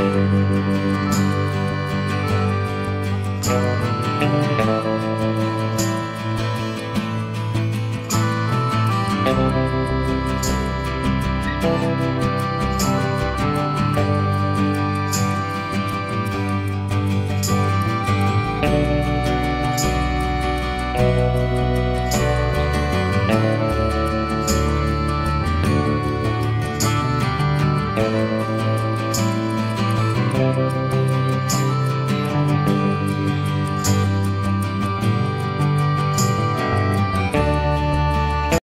Thank Música